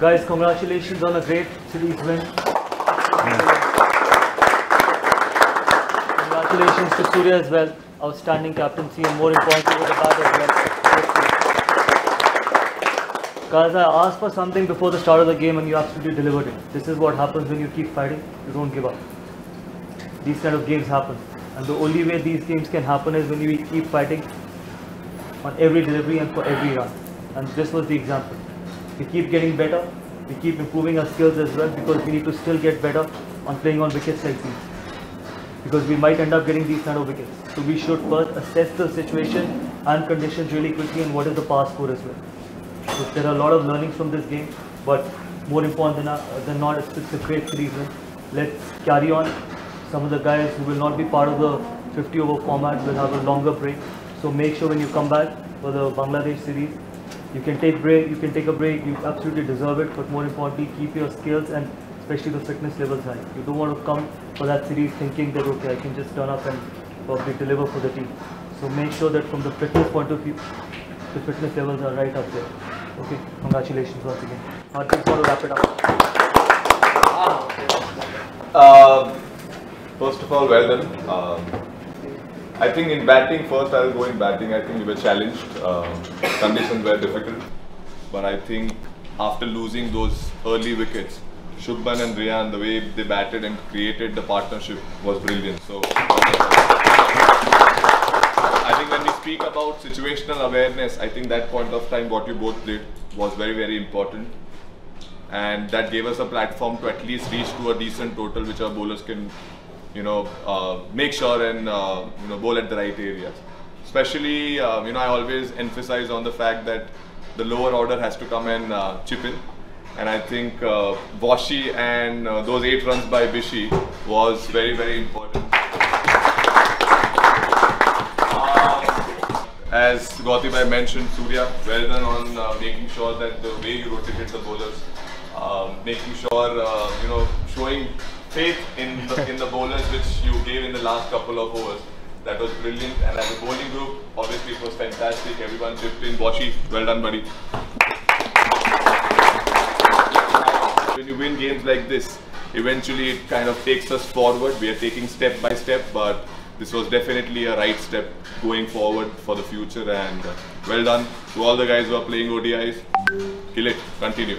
Guys, congratulations on a great series win. Congratulations to Surya as well. Outstanding captaincy and more importantly with the bat as well. Guys, I asked for something before the start of the game and you absolutely delivered it. This is what happens when you keep fighting. You don't give up. These kind of games happen. And the only way these games can happen is when you keep fighting on every delivery and for every run. And this was the example. We keep getting better. We keep improving our skills as well because we need to still get better on playing on wickets like these. Because we might end up getting these kind of wickets. So we should first assess the situation and conditions really quickly and what is the past score as well. So there are a lot of learnings from this game, but more important than, uh, than not, it's, a great series. Let's carry on. Some of the guys who will not be part of the 50 over format will have a longer break. So make sure when you come back for the Bangladesh series, you can take break, you can take a break, you absolutely deserve it, but more importantly, keep your skills and especially the fitness levels high. You don't want to come for that series thinking that okay, I can just turn up and probably deliver for the team. So make sure that from the fitness point of view, the fitness levels are right up there. Okay, congratulations once again. I just want to wrap it up. Um, first of all, well done. Um, I think in batting, first I'll go in batting. I think we were challenged. Um, conditions were difficult. But I think after losing those early wickets, Shubman and Riyan, the way they batted and created the partnership was brilliant. So I think when we speak about situational awareness, I think that point of time what you both did was very, very important. And that gave us a platform to at least reach to a decent total which our bowlers can, you know, uh, make sure and, uh, you know, bowl at the right areas. Especially, uh, you know, I always emphasize on the fact that the lower order has to come and uh, chip in. And I think uh, Washi and uh, those eight runs by Bishi was very, very important. As Gautibai mentioned, Surya, well done on making sure that the way you rotated the bowlers, um, making sure, you know, showing faith in the, in the bowlers which you gave in the last couple of overs. That was brilliant. And as a bowling group, obviously it was fantastic. Everyone chipped in. Washi, well done, buddy. When you win games like this, eventually it kind of takes us forward. We are taking step by step, but this was definitely a right step going forward for the future. And uh, well done to all the guys who are playing ODIs. Kill it. Continue.